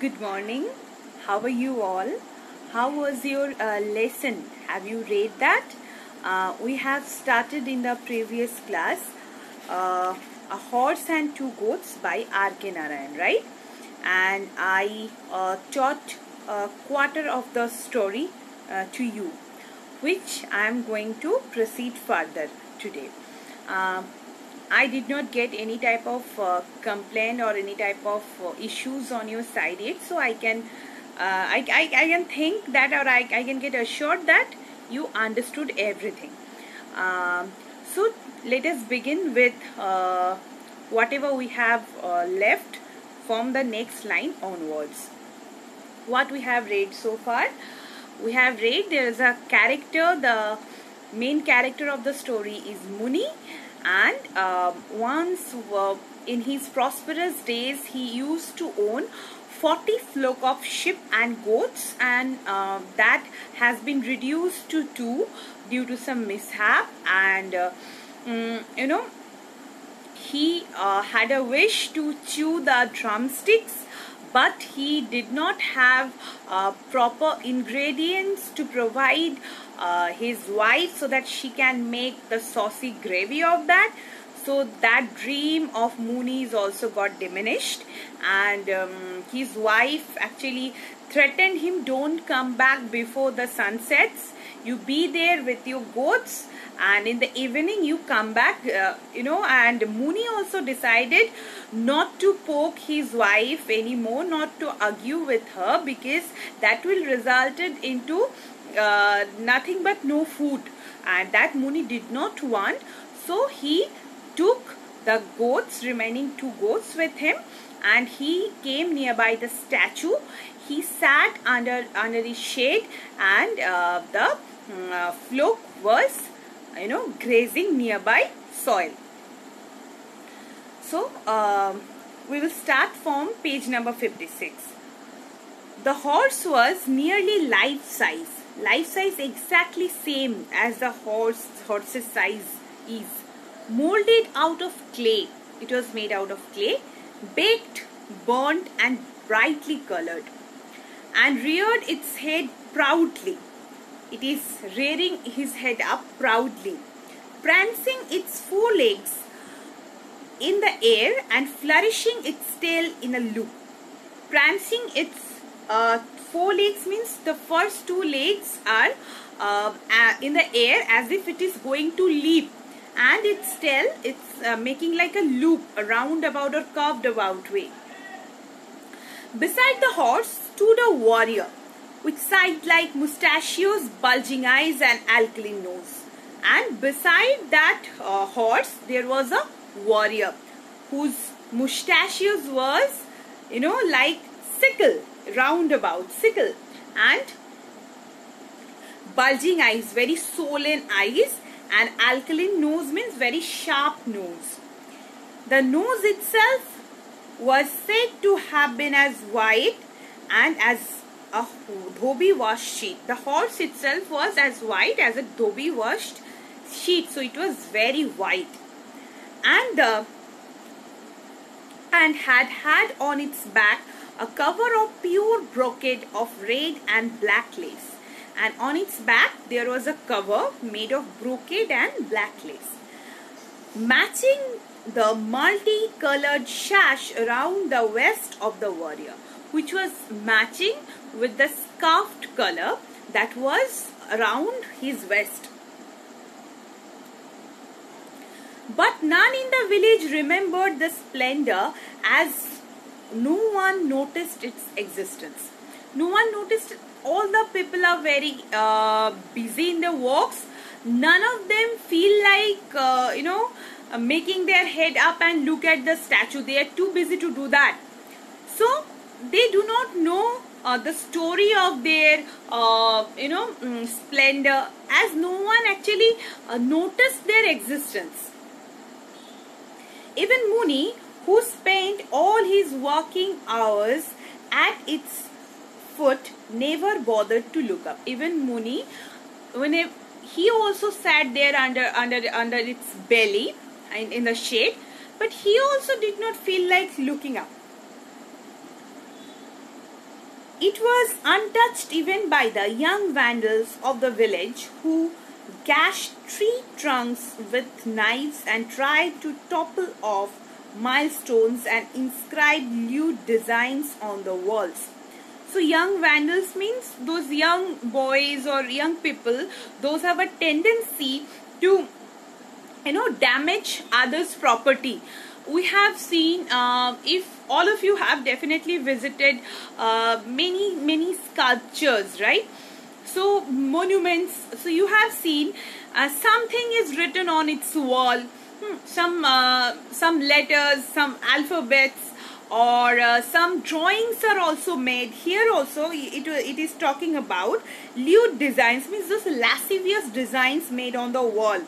Good morning. How are you all? How was your uh, lesson? Have you read that? Uh, we have started in the previous class uh, A Horse and Two Goats by R.K. Narayan, right? And I uh, taught a quarter of the story uh, to you, which I am going to proceed further today. I did not get any type of uh, complaint or any type of uh, issues on your side yet, so I can uh, I, I, I can think that or I, I can get assured that you understood everything. Um, so let us begin with uh, whatever we have uh, left from the next line onwards. What we have read so far, we have read there is a character, the main character of the story is Muni and um, once uh, in his prosperous days he used to own 40 flock of sheep and goats. And uh, that has been reduced to two due to some mishap. And uh, mm, you know he uh, had a wish to chew the drumsticks but he did not have uh, proper ingredients to provide uh, his wife so that she can make the saucy gravy of that. So that dream of Muni's also got diminished. And um, his wife actually threatened him don't come back before the sun sets. You be there with your goats. And in the evening you come back uh, you know. And Muni also decided not to poke his wife anymore not to argue with her because that will resulted into uh, nothing but no food. And that Muni did not want. So he took the goats remaining two goats with him. And he came nearby the statue. He sat under under the shade. And uh, the uh, flock was you know grazing nearby soil. So um, we will start from page number 56 the horse was nearly life size life size exactly same as the horse horse's size is molded out of clay. It was made out of clay, baked, burnt and brightly colored and reared its head proudly. It is rearing his head up proudly, prancing its four legs in the air and flourishing its tail in a loop. Prancing its uh, forelegs means the first two legs are uh, in the air as if it is going to leap and its tail it's uh, making like a loop around about or curved about way. Beside the horse stood a warrior with side-like mustachios, bulging eyes and alkaline nose. And beside that uh, horse there was a warrior whose mustachios was you know like sickle, roundabout sickle and bulging eyes, very swollen eyes and alkaline nose means very sharp nose. The nose itself was said to have been as white and as a dhobi washed sheet. The horse itself was as white as a dhobi washed sheet. So it was very white. And the and had had on its back a cover of pure brocade of red and black lace and on its back there was a cover made of brocade and black lace. Matching the multicolored sash around the waist of the warrior which was matching with the scarfed color that was around his waist. But none in the village remembered the splendor as no one noticed its existence. No one noticed all the people are very uh, busy in their works none of them feel like uh, you know uh, making their head up and look at the statue. They are too busy to do that. So they do not know uh, the story of their uh, you know um, splendor as no one actually uh, noticed their existence. Even Muni who spent all his working hours at its foot never bothered to look up. Even Muni, when he also sat there under under under its belly in, in the shade, but he also did not feel like looking up. It was untouched even by the young vandals of the village who gashed tree trunks with knives and tried to topple off milestones and inscribe lewd designs on the walls. So young vandals means those young boys or young people, those have a tendency to you know damage others property. We have seen uh, if all of you have definitely visited uh, many many sculptures right? So monuments so you have seen uh, something is written on its wall hmm, some uh, some letters some alphabets or uh, some drawings are also made here also it, it is talking about lewd designs means those lascivious designs made on the wall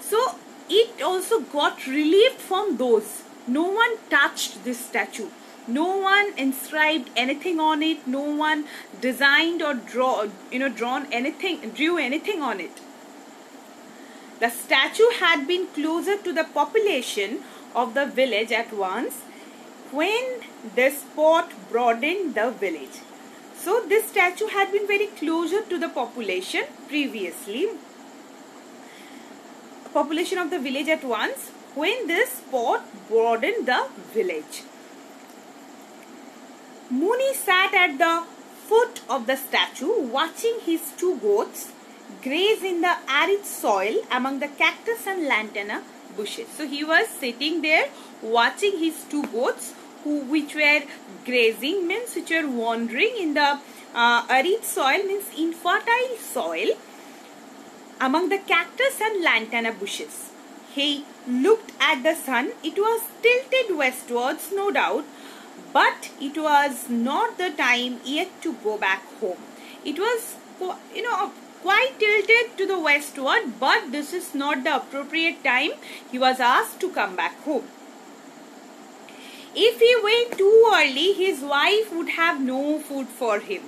so it also got relieved from those. No one touched this statue. No one inscribed anything on it. No one designed or draw, you know, drawn anything, drew anything on it. The statue had been closer to the population of the village at once when this spot broadened the village. So this statue had been very closer to the population previously population of the village at once when this spot broadened the village. Muni sat at the foot of the statue watching his two goats graze in the arid soil among the cactus and lantana bushes. So he was sitting there watching his two goats who which were grazing means which were wandering in the uh, arid soil means infertile soil among the cactus and lantana bushes. He looked at the sun. It was tilted westwards, no doubt, but it was not the time yet to go back home. It was, you know, quite tilted to the westward, but this is not the appropriate time. He was asked to come back home. If he went too early, his wife would have no food for him.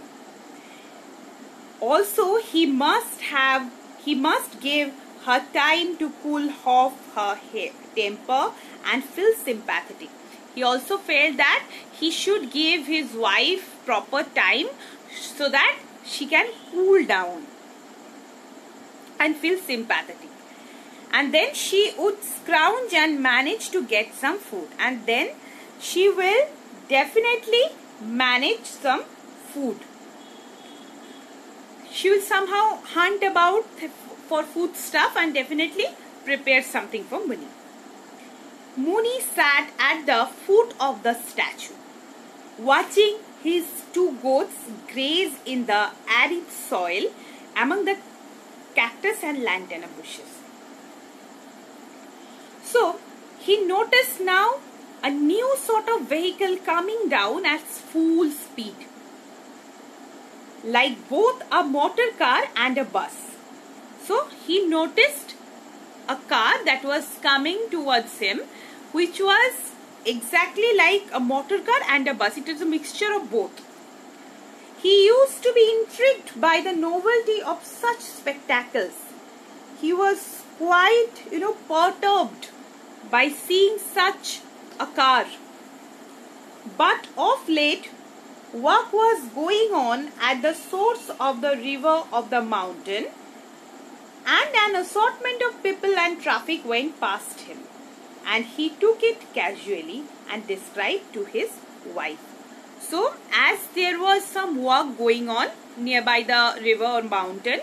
Also, he must have he must give her time to cool off her temper and feel sympathetic. He also felt that he should give his wife proper time so that she can cool down and feel sympathetic. And then she would scrounge and manage to get some food. And then she will definitely manage some food she will somehow hunt about for food stuff and definitely prepare something for Muni. Muni sat at the foot of the statue, watching his two goats graze in the arid soil among the cactus and lantana bushes. So, he noticed now a new sort of vehicle coming down at full speed like both a motor car and a bus. So he noticed a car that was coming towards him which was exactly like a motor car and a bus. It was a mixture of both. He used to be intrigued by the novelty of such spectacles. He was quite, you know, perturbed by seeing such a car. But of late, Work was going on at the source of the river of the mountain and an assortment of people and traffic went past him and he took it casually and described to his wife. So as there was some work going on nearby the river or mountain,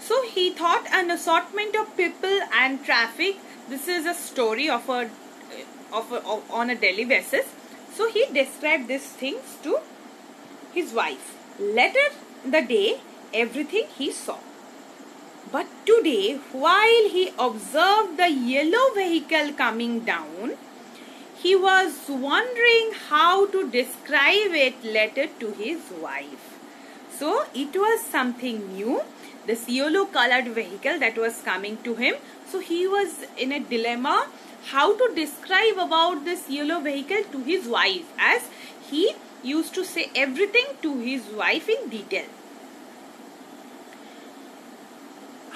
so he thought an assortment of people and traffic, this is a story of a, of, a, of on a daily basis. So he described these things to his wife. Later the day, everything he saw. But today, while he observed the yellow vehicle coming down, he was wondering how to describe it letter to his wife. So it was something new, this yellow colored vehicle that was coming to him. So he was in a dilemma how to describe about this yellow vehicle to his wife as he used to say everything to his wife in detail.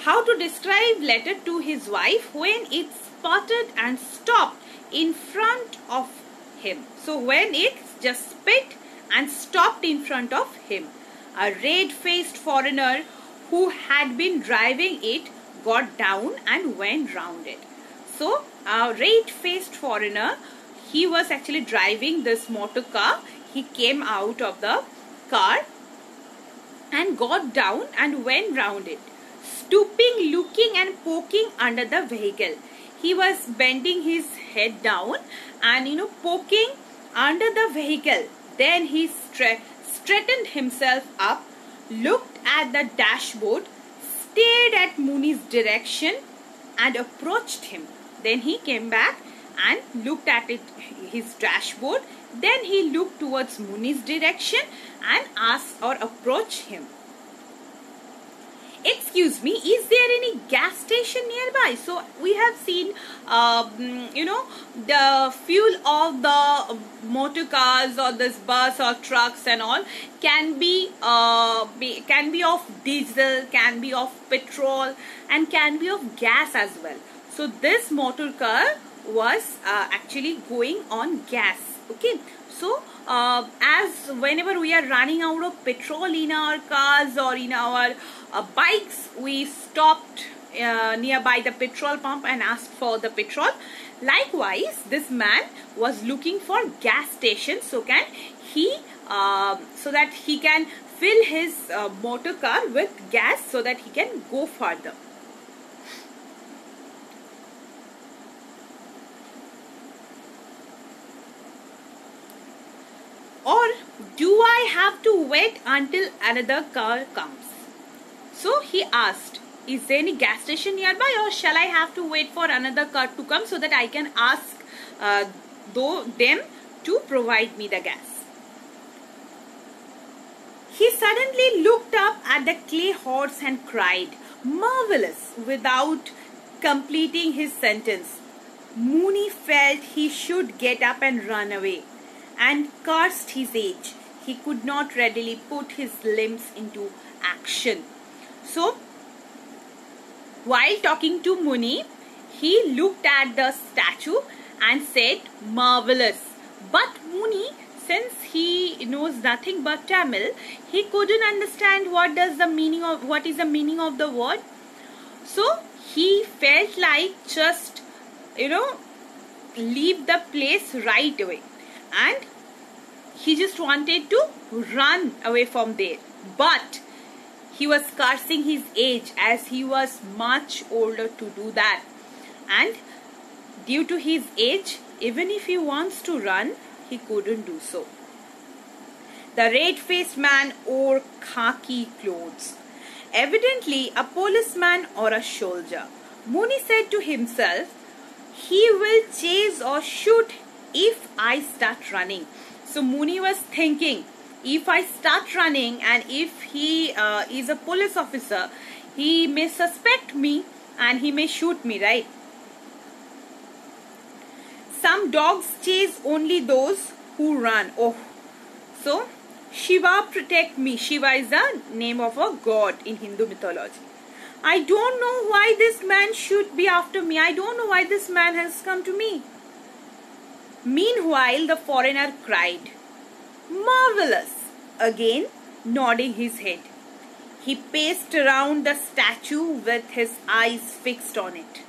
How to describe letter to his wife when it spotted and stopped in front of him. So when it just spit and stopped in front of him. A red-faced foreigner who had been driving it got down and went round it. So a red-faced foreigner, he was actually driving this motor car. He came out of the car and got down and went round it, stooping, looking and poking under the vehicle. He was bending his head down and you know poking under the vehicle. Then he straightened himself up, looked at the dashboard, stared at Muni's direction and approached him. Then he came back and looked at it, his dashboard. Then he looked towards Muni's direction and asked or approached him. Excuse me, is there any gas station nearby? So we have seen, um, you know, the fuel of the motor cars or this bus or trucks and all can be, uh, be can be of diesel, can be of petrol, and can be of gas as well. So this motor car was uh, actually going on gas. Okay, so uh, as whenever we are running out of petrol in our cars or in our uh, bikes we stopped uh, nearby the petrol pump and asked for the petrol likewise this man was looking for gas station so can he uh, so that he can fill his uh, motor car with gas so that he can go further or do I have to wait until another car comes so he asked, is there any gas station nearby or shall I have to wait for another car to come so that I can ask uh, though them to provide me the gas. He suddenly looked up at the clay horse and cried, marvelous, without completing his sentence. Muni felt he should get up and run away and cursed his age. He could not readily put his limbs into action. So, while talking to Muni, he looked at the statue and said, marvelous. But Muni, since he knows nothing but Tamil, he couldn't understand what does the meaning of what is the meaning of the word. So he felt like just you know leave the place right away and he just wanted to run away from there. But he was cursing his age as he was much older to do that. And due to his age, even if he wants to run, he couldn't do so. The red-faced man wore khaki clothes. Evidently a policeman or a soldier. Muni said to himself, he will chase or shoot if I start running. So Muni was thinking, if I start running and if he uh, is a police officer, he may suspect me and he may shoot me, right? Some dogs chase only those who run. Oh, so Shiva protect me. Shiva is the name of a god in Hindu mythology. I don't know why this man should be after me. I don't know why this man has come to me. Meanwhile, the foreigner cried, Marvelous! Again, nodding his head. He paced around the statue with his eyes fixed on it.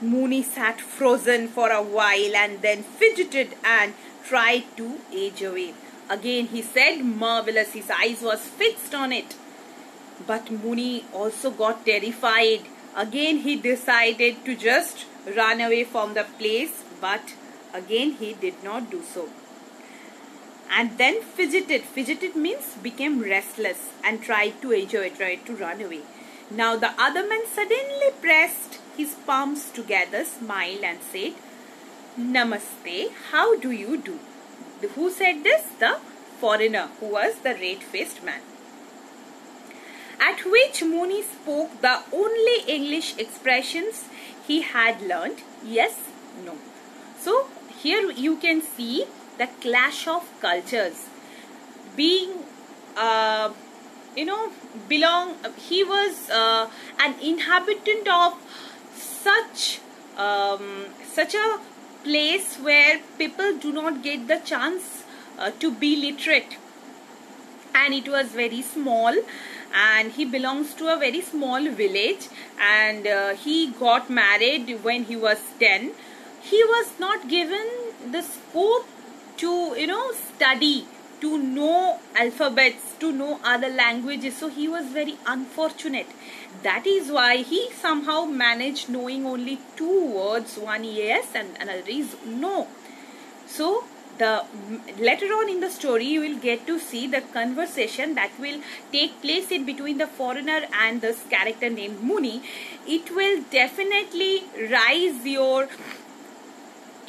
Muni sat frozen for a while and then fidgeted and tried to age away. Again he said marvelous. His eyes was fixed on it. But Muni also got terrified. Again he decided to just run away from the place but again he did not do so and then fidgeted. Fidgeted means became restless and tried to enjoy, tried to run away. Now the other man suddenly pressed his palms together, smiled and said, Namaste, how do you do? Who said this? The foreigner who was the red-faced man. At which Muni spoke the only English expressions he had learned, yes, no. So here you can see the clash of cultures. Being uh, you know belong he was uh, an inhabitant of such um, such a place where people do not get the chance uh, to be literate. And it was very small and he belongs to a very small village. And uh, he got married when he was 10 he was not given the scope to you know study to know alphabets to know other languages. So he was very unfortunate. That is why he somehow managed knowing only two words one yes and another is no. So the later on in the story you will get to see the conversation that will take place in between the foreigner and this character named Muni. It will definitely rise your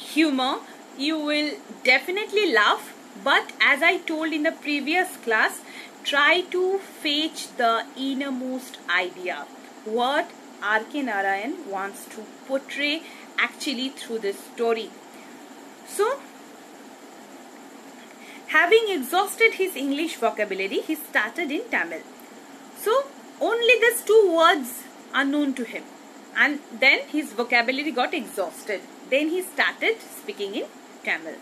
humor you will definitely laugh but as I told in the previous class try to fetch the innermost idea what R.K. Narayan wants to portray actually through this story so Having exhausted his English vocabulary, he started in Tamil. So, only these two words are known to him. And then his vocabulary got exhausted. Then he started speaking in Tamil.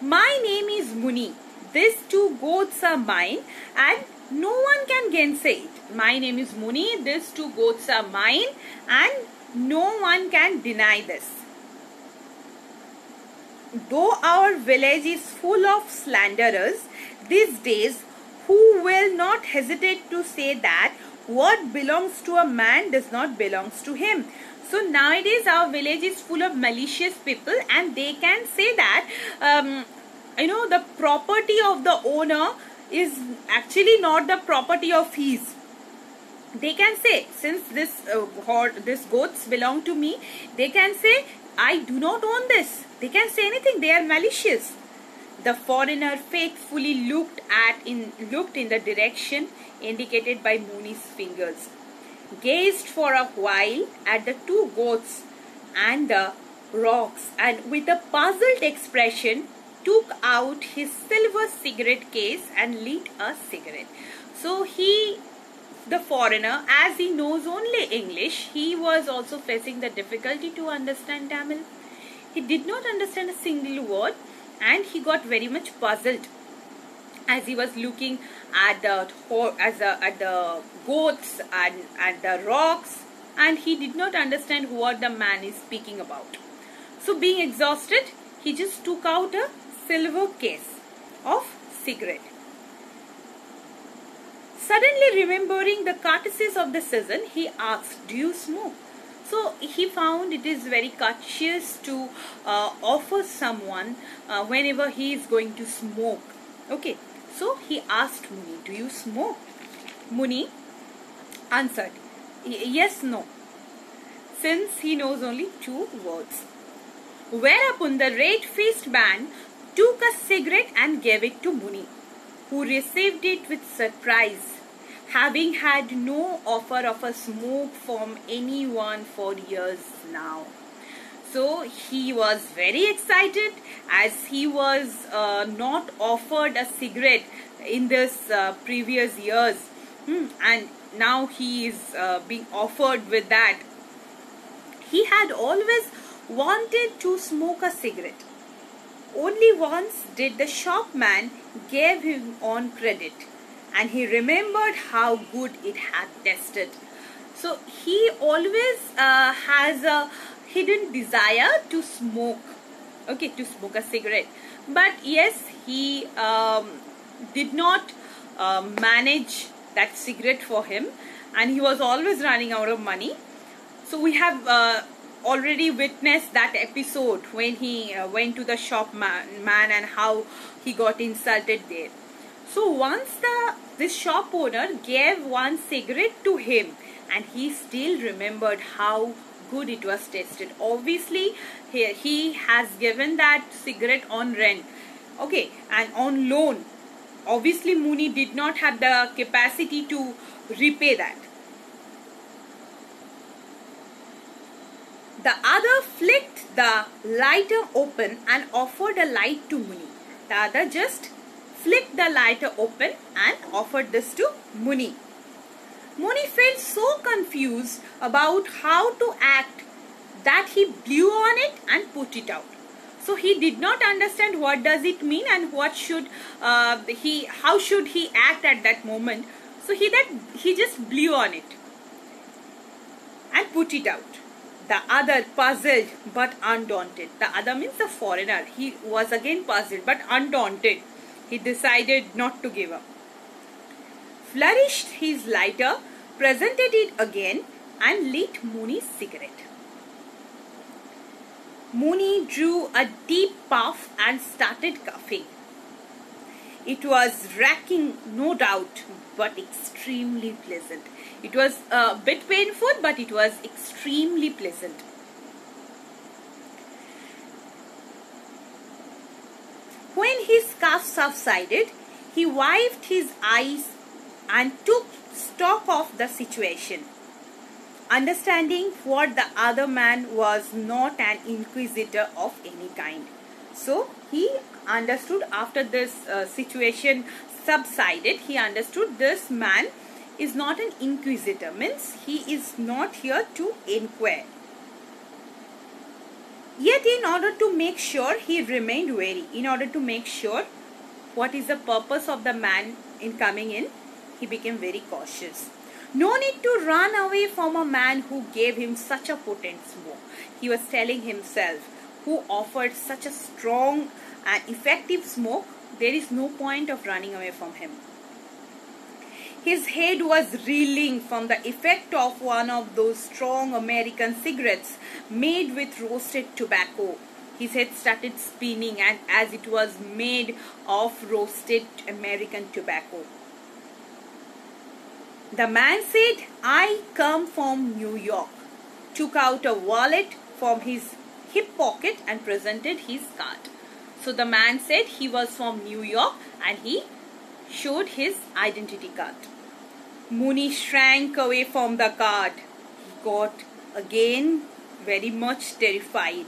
My name is Muni. These two goats are mine and no one can gainsay it. My name is Muni. These two goats are mine and no one can deny this. Though our village is full of slanderers these days, who will not hesitate to say that what belongs to a man does not belongs to him. So nowadays our village is full of malicious people and they can say that um, you know the property of the owner is actually not the property of his they can say since this uh, this goats belong to me they can say I do not own this. They can say anything. They are malicious. The foreigner faithfully looked at in looked in the direction indicated by Muni's fingers, gazed for a while at the two goats and the rocks, and with a puzzled expression took out his silver cigarette case and lit a cigarette. So he the foreigner, as he knows only English, he was also facing the difficulty to understand Tamil. He did not understand a single word and he got very much puzzled as he was looking at the as a, at the goats and at the rocks and he did not understand what the man is speaking about. So being exhausted, he just took out a silver case of cigarette Suddenly remembering the courtesies of the season, he asked, Do you smoke? So he found it is very courteous to uh, offer someone uh, whenever he is going to smoke. Okay, so he asked Muni, Do you smoke? Muni answered, Yes, no, since he knows only two words. Whereupon the red faced man took a cigarette and gave it to Muni, who received it with surprise having had no offer of a smoke from anyone for years now. So he was very excited as he was uh, not offered a cigarette in this uh, previous years hmm. and now he is uh, being offered with that. He had always wanted to smoke a cigarette. Only once did the shopman give him on credit and he remembered how good it had tasted. So he always uh, has a hidden desire to smoke, okay, to smoke a cigarette. But yes, he um, did not uh, manage that cigarette for him and he was always running out of money. So we have uh, already witnessed that episode when he uh, went to the shop man, man and how he got insulted there. So once the this shop owner gave one cigarette to him and he still remembered how good it was tasted. Obviously he, he has given that cigarette on rent. Okay and on loan. Obviously Muni did not have the capacity to repay that. The other flicked the lighter open and offered a light to Muni. The other just flicked the lighter open and offered this to Muni. Muni felt so confused about how to act that he blew on it and put it out. so he did not understand what does it mean and what should uh, he how should he act at that moment. So he that he just blew on it and put it out. The other puzzled but undaunted. The other means the foreigner. He was again puzzled but undaunted. He decided not to give up flourished his lighter presented it again and lit Muni's cigarette Muni drew a deep puff and started coughing. It was racking, no doubt, but extremely pleasant. It was a bit painful, but it was extremely pleasant. When his cough subsided, he wiped his eyes and took stock of the situation understanding what the other man was not an inquisitor of any kind. So he understood after this uh, situation subsided, he understood this man is not an inquisitor, means he is not here to inquire. Yet in order to make sure, he remained wary. In order to make sure what is the purpose of the man in coming in, he became very cautious. No need to run away from a man who gave him such a potent smoke. He was telling himself, who offered such a strong and effective smoke, there is no point of running away from him. His head was reeling from the effect of one of those strong American cigarettes made with roasted tobacco. His head started spinning and as it was made of roasted American tobacco. The man said, I come from New York, took out a wallet from his hip pocket and presented his card. So the man said he was from New York and he showed his identity card. Muni shrank away from the card. He got again very much terrified.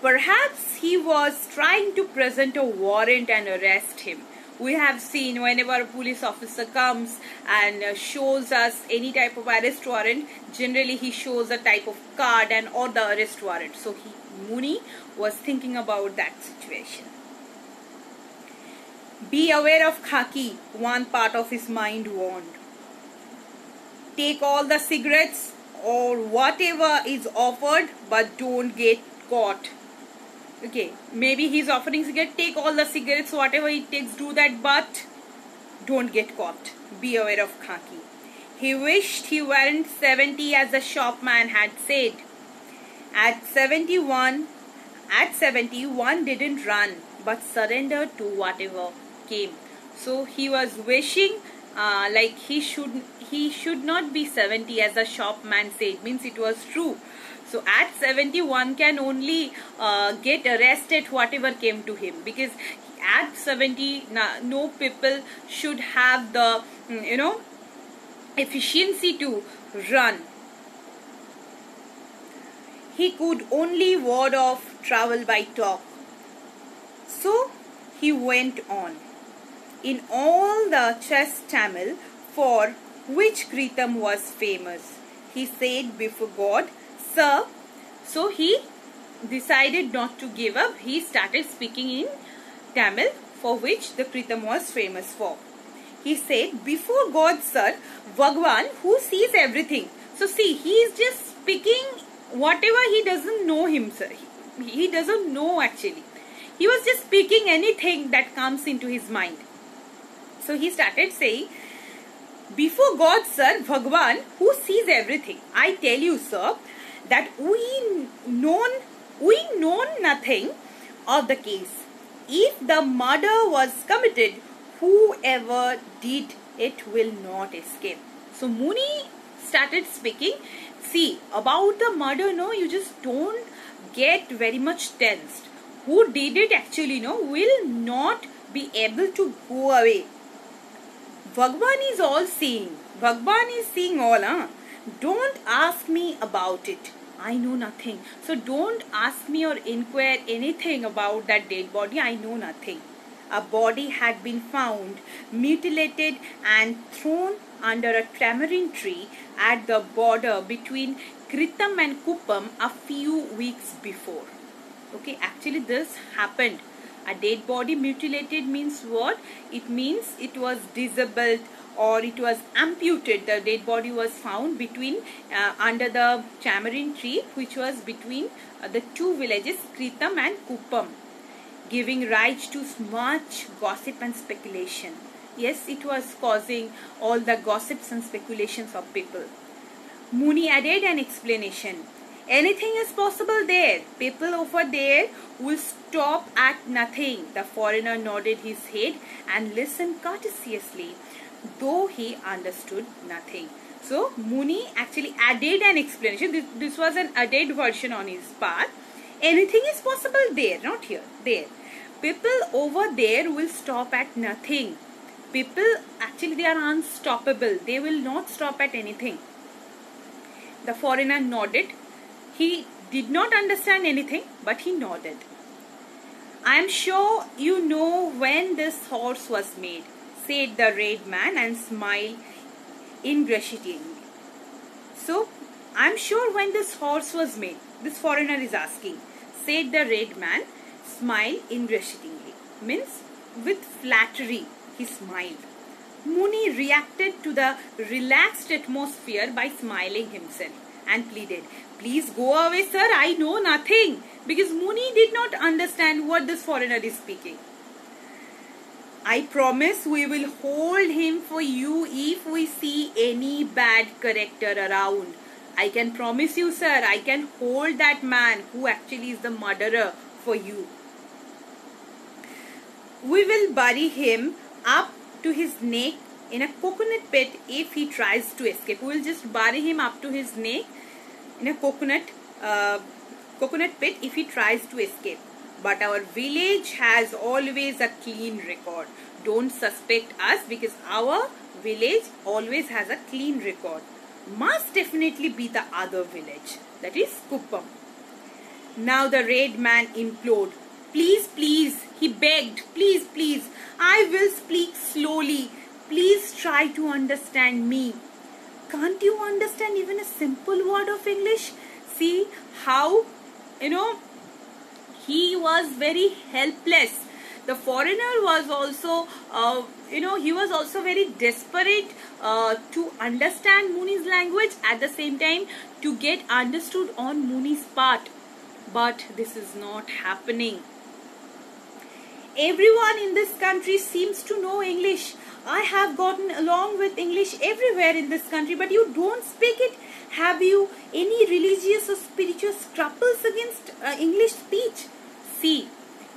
Perhaps he was trying to present a warrant and arrest him we have seen whenever a police officer comes and uh, shows us any type of arrest warrant generally he shows a type of card and or the arrest warrant. So he Muni was thinking about that situation. Be aware of khaki one part of his mind warned. Take all the cigarettes or whatever is offered but don't get caught okay maybe he's offering cigarette take all the cigarettes whatever he takes do that but don't get caught. Be aware of khaki. He wished he weren't 70 as the shopman had said. At 71 at 70 one didn't run but surrendered to whatever came. So he was wishing uh, like he should he should not be 70 as the shopman said. Means it was true so at 70, one can only uh, get arrested whatever came to him because at 70, no people should have the, mm, you know, efficiency to run. He could only ward off travel by talk. So he went on. In all the chess Tamil for which Kritam was famous, he said before God Sir, so he decided not to give up. He started speaking in Tamil for which the Kritam was famous for. He said, before God, sir, Bhagwan who sees everything. So see, he is just speaking whatever he doesn't know sir. He, he doesn't know actually. He was just speaking anything that comes into his mind. So he started saying, before God, sir, Bhagwan who sees everything. I tell you, sir, that we known we know nothing of the case. If the murder was committed, whoever did it will not escape. So Muni started speaking. See, about the murder, no, you just don't get very much tensed. Who did it actually, no, will not be able to go away. Bhagwan is all seeing. Bhagwan is seeing all, huh? Don't ask me about it. I know nothing. So don't ask me or inquire anything about that dead body. I know nothing. A body had been found, mutilated and thrown under a tamarind tree at the border between Kritam and Kuppam a few weeks before. Okay, actually this happened. A dead body mutilated means what? It means it was disabled or it was amputated. The dead body was found between uh, under the tamarind tree which was between uh, the two villages Kritam and Kuppam giving rise to much gossip and speculation. Yes, it was causing all the gossips and speculations of people. Muni added an explanation. Anything is possible there. People over there will stop at nothing. The foreigner nodded his head and listened courteously, though he understood nothing. So, Muni actually added an explanation. This, this was an added version on his part. Anything is possible there, not here, there. People over there will stop at nothing. People, actually they are unstoppable. They will not stop at anything. The foreigner nodded. He did not understand anything, but he nodded. I am sure you know when this horse was made, said the red man and smiled ingratiatingly. So, I am sure when this horse was made, this foreigner is asking, said the red man, smiled ingratiatingly. Means with flattery, he smiled. Muni reacted to the relaxed atmosphere by smiling himself and pleaded, Please go away, sir. I know nothing. Because Muni did not understand what this foreigner is speaking. I promise we will hold him for you if we see any bad character around. I can promise you, sir, I can hold that man who actually is the murderer for you. We will bury him up to his neck in a coconut pit if he tries to escape. We will just bury him up to his neck in a coconut uh, coconut pit if he tries to escape. But our village has always a clean record. Don't suspect us because our village always has a clean record. Must definitely be the other village. That is Kuppam. Now the red man implored. Please, please, he begged. Please, please, I will speak slowly. Please try to understand me. Can't you understand even a simple word of English? See how, you know, he was very helpless. The foreigner was also, uh, you know, he was also very desperate uh, to understand Muni's language at the same time to get understood on Muni's part. But this is not happening. Everyone in this country seems to know English. I have gotten along with English everywhere in this country, but you don't speak it. Have you any religious or spiritual scruples against uh, English speech? See,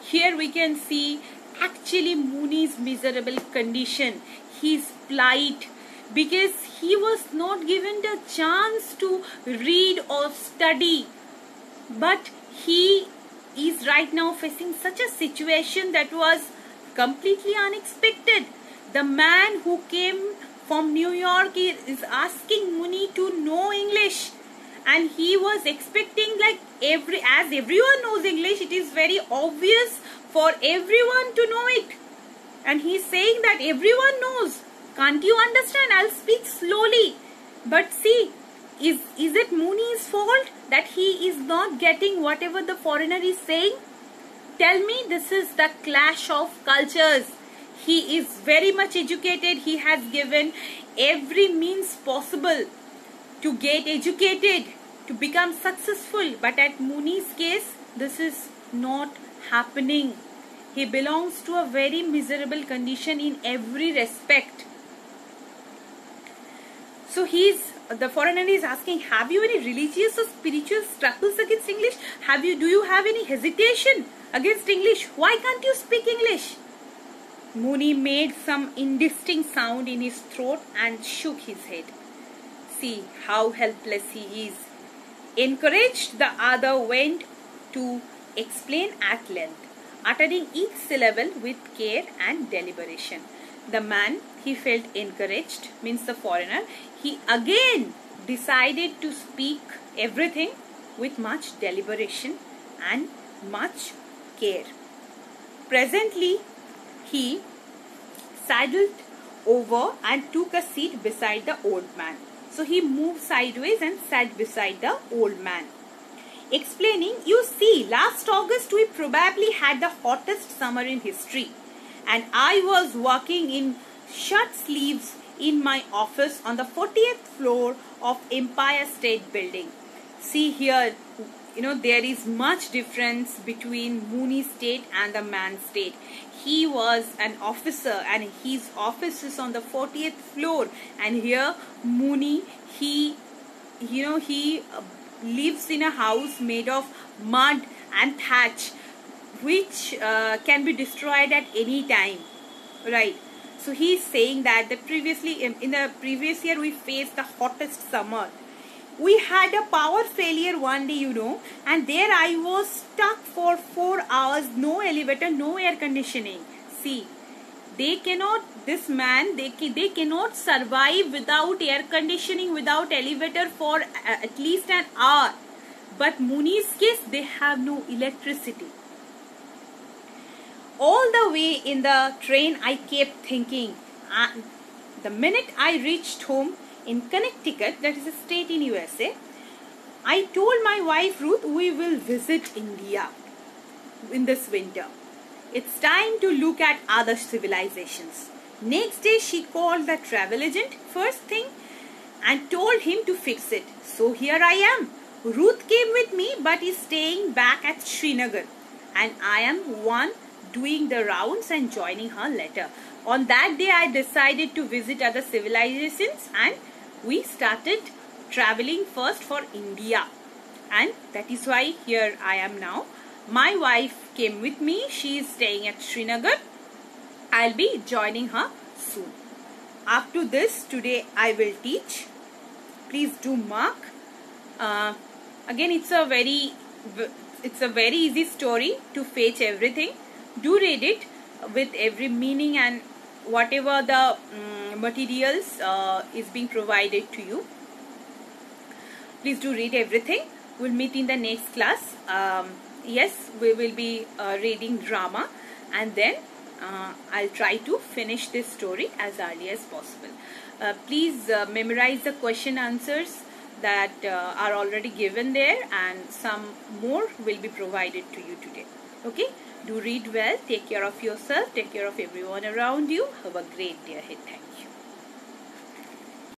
here we can see actually Muni's miserable condition, his plight, because he was not given the chance to read or study. But he is right now facing such a situation that was completely unexpected. The man who came from New York is asking Muni to know English and he was expecting like every as everyone knows English it is very obvious for everyone to know it and he is saying that everyone knows can't you understand I'll speak slowly but see is, is it Muni's fault that he is not getting whatever the foreigner is saying? Tell me this is the clash of cultures. He is very much educated. He has given every means possible to get educated, to become successful. But at Muni's case, this is not happening. He belongs to a very miserable condition in every respect. So he's the foreigner is asking, have you any religious or spiritual struggles against English? Have you, do you have any hesitation against English? Why can't you speak English? Muni made some indistinct sound in his throat and shook his head. See how helpless he is. Encouraged, the other went to explain at length, uttering each syllable with care and deliberation. The man, he felt encouraged, means the foreigner, he again decided to speak everything with much deliberation and much care. Presently, he saddled over and took a seat beside the old man. So he moved sideways and sat beside the old man. explaining, you see, last August we probably had the hottest summer in history. And I was working in shirt sleeves in my office on the 40th floor of Empire State Building. See here, you know, there is much difference between Muni State and the man state. He was an officer and his office is on the 40th floor. And here, Muni, he, you know, he uh, lives in a house made of mud and thatch which uh, can be destroyed at any time right so he's saying that the previously in the previous year we faced the hottest summer we had a power failure one day you know and there i was stuck for 4 hours no elevator no air conditioning. See they cannot this man they they cannot survive without air conditioning without elevator for at least an hour. But Muni's case they have no electricity. All the way in the train I kept thinking uh, the minute I reached home in Connecticut that is a state in USA I told my wife Ruth we will visit India in this winter it's time to look at other civilizations. Next day she called the travel agent first thing and told him to fix it. So here I am. Ruth came with me but is staying back at Srinagar and I am one doing the rounds and joining her later. On that day I decided to visit other civilizations and we started traveling first for India and that is why here I am now my wife came with me. She is staying at Srinagar. I'll be joining her soon. After this, today I will teach. Please do mark. Uh, again, it's a very it's a very easy story to fetch everything. Do read it with every meaning and whatever the um, materials uh, is being provided to you. Please do read everything. We'll meet in the next class. Um, yes we will be uh, reading drama and then uh, I'll try to finish this story as early as possible. Uh, please uh, memorize the question answers that uh, are already given there and some more will be provided to you today. Okay, do read well, take care of yourself, take care of everyone around you. Have a great day ahead. Thank you.